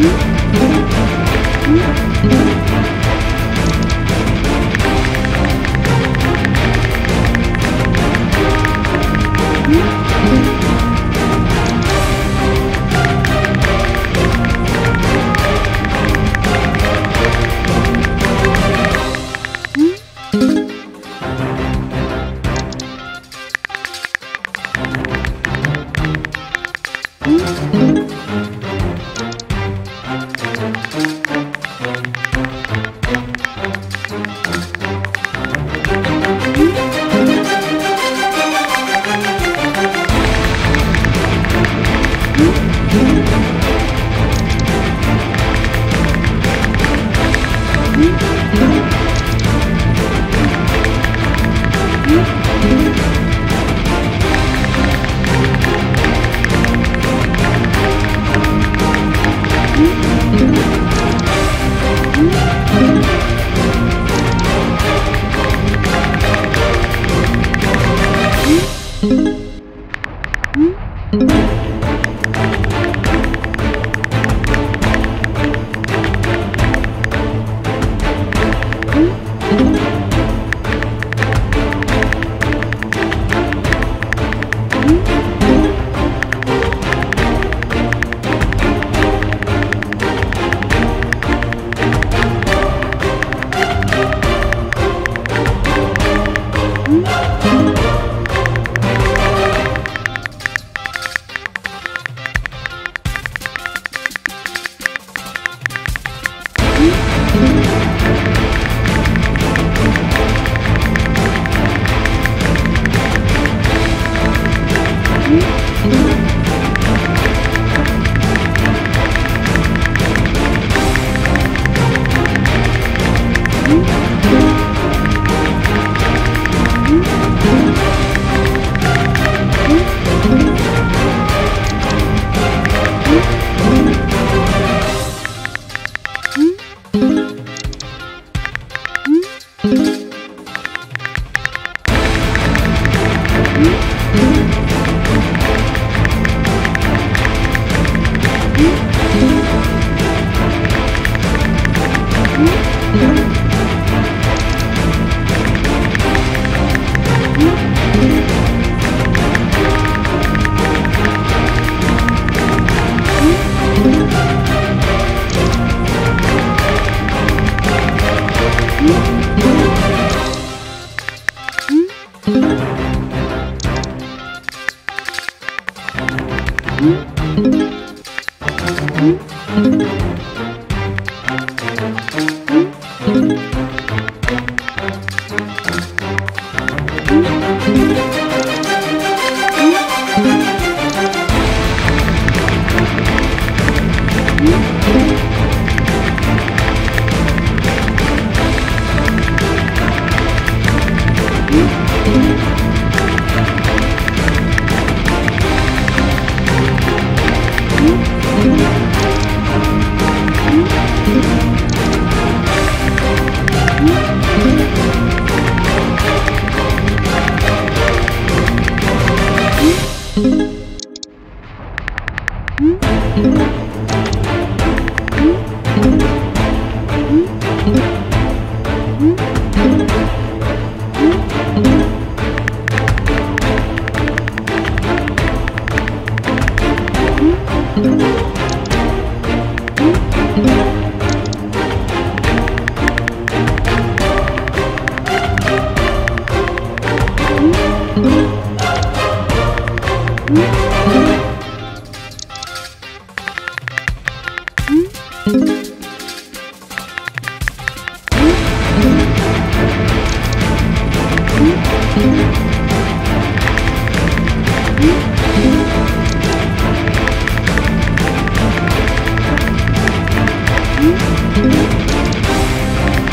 you. Yeah.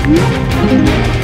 Música